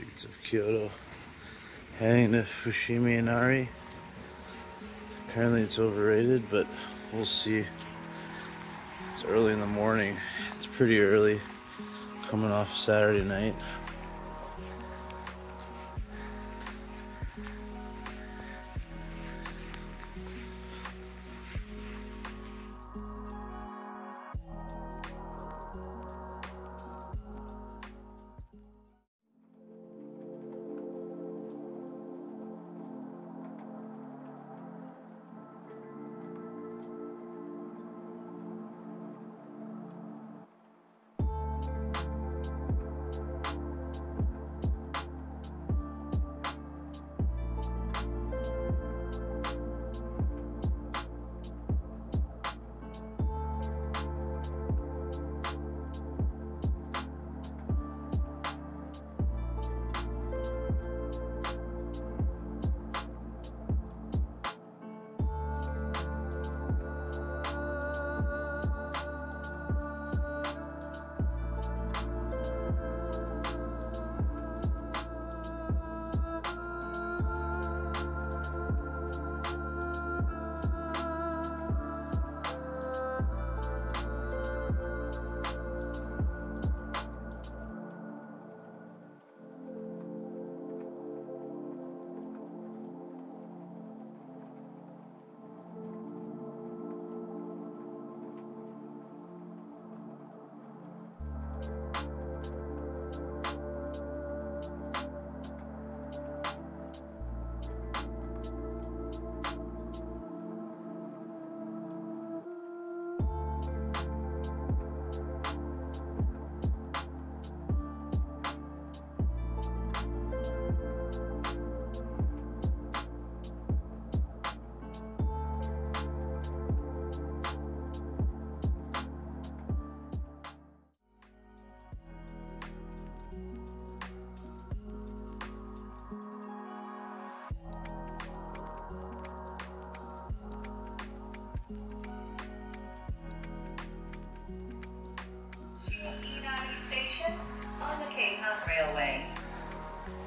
streets of Kyoto. Heading to Fushimi Inari. Apparently it's overrated, but we'll see. It's early in the morning. It's pretty early. Coming off Saturday night.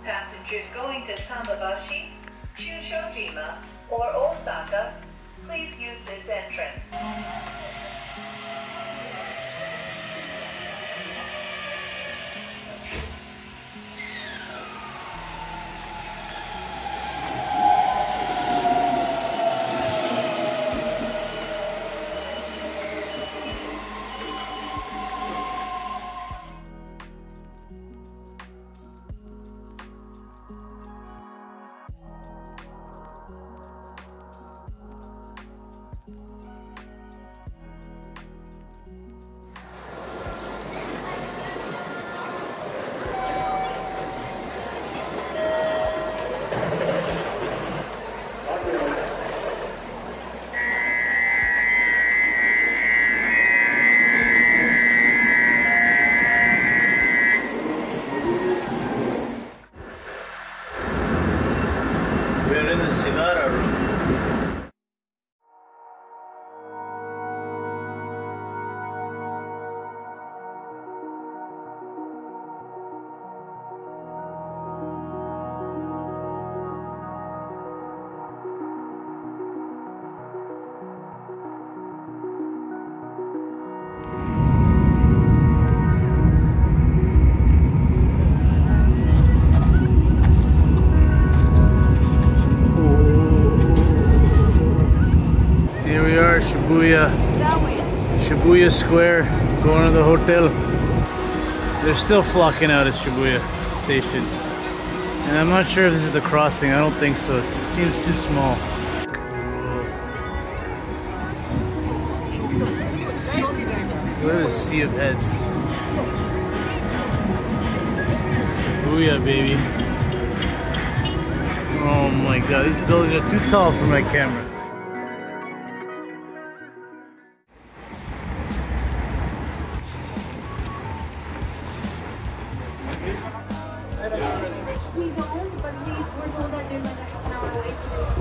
Passengers going to Tambabashi, Chushojima, or Osaka, please use this entrance. We're in the Square, going to the hotel. They're still flocking out at Shibuya Station. And I'm not sure if this is the crossing. I don't think so. It's, it seems too small. Look at this sea of heads. Shibuya, baby. Oh my god, these buildings are too tall for my camera.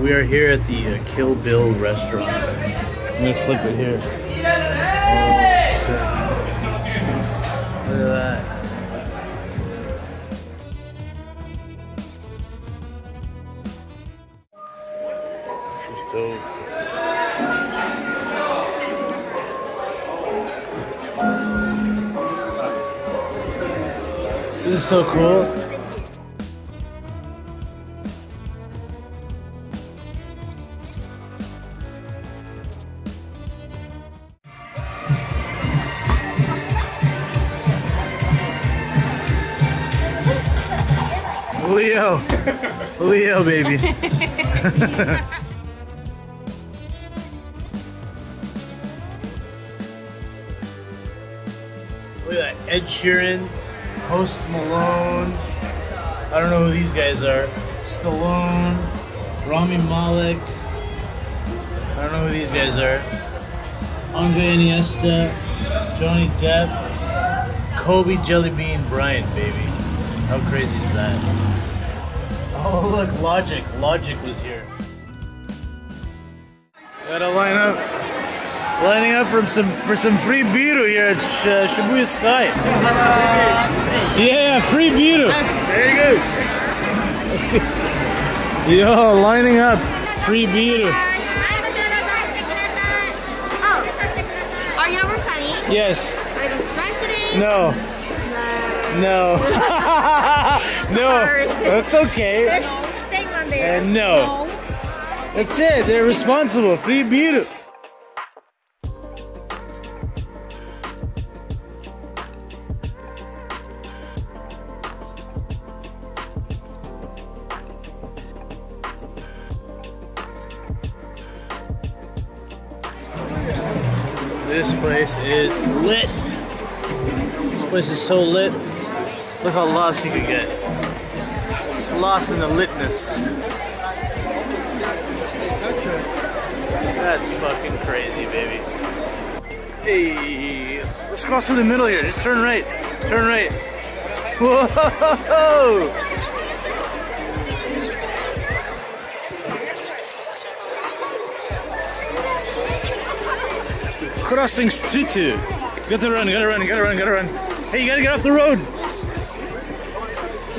We are here at the uh, Kill Bill restaurant. Let's flip it here. Oh, sick. Look at that. She's dope. This is so cool. Baby. Look at that. Ed Sheeran, Post Malone. I don't know who these guys are. Stallone, Rami Malek. I don't know who these guys are. Andre Iniesta, Johnny Depp, Kobe Jellybean Bryant, baby. How crazy is that? Oh, look, Logic. Logic was here. Gotta line up. Lining up for some for some free beer here at Sh- uh, Shibuya Sky. Yeah, free beer. There you go. Yo, lining up. Free beer. Are you ever funny? Yes. Are you drunk today? No. No. No. That's okay. No. Stay on there. Uh, no. That's it. They're responsible. Free beer. This place is lit. This place is so lit. Look how lost you can get. It's lost in the litness. That's fucking crazy, baby. Hey, let's cross through the middle here. Just turn right. Turn right. Whoa! Crossing street two. Gotta run, gotta run, gotta run, gotta run. Hey, you gotta get off the road.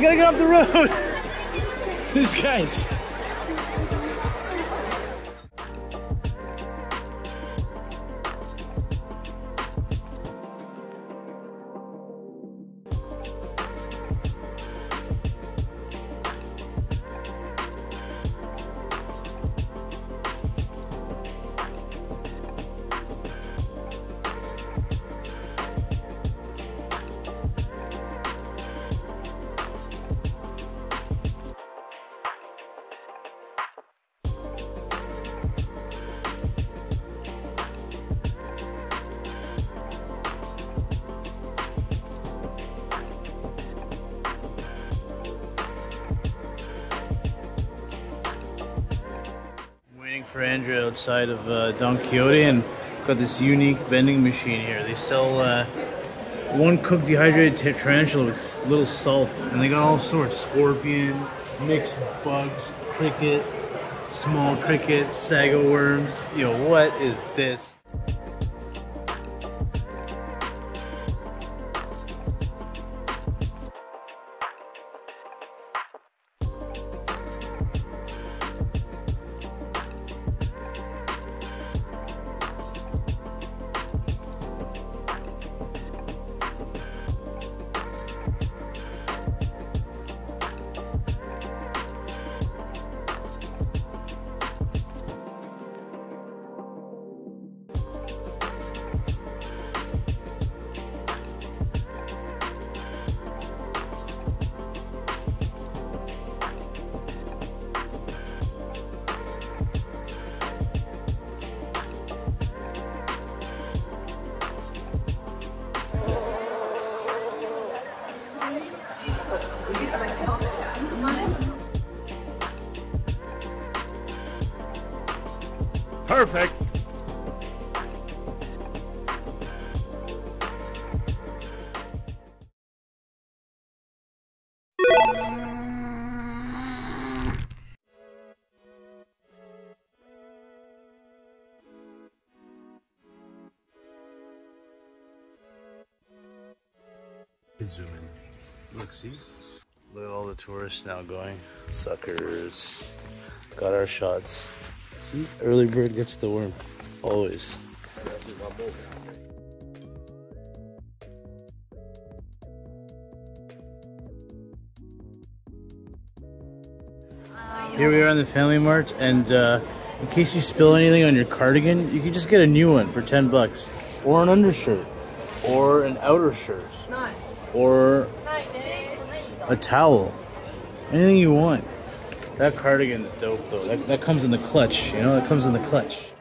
Gotta get off the road. These guys. For Andrew outside of uh, Don Quijote and got this unique vending machine here. They sell uh, one cooked dehydrated tarantula with little salt, and they got all sorts: scorpion, mixed bugs, cricket, small cricket, sago worms. Yo, what is this? Perfect. Can zoom in. Look, see? Look at all the tourists now going. Suckers. Got our shots. See, early bird gets the worm. Always. Here we are on the Family Mart, and uh, in case you spill anything on your cardigan, you can just get a new one for 10 bucks. Or an undershirt. Or an outer shirt. Or a towel. Anything you want. That cardigan's dope though. That, that comes in the clutch, you know? That comes in the clutch.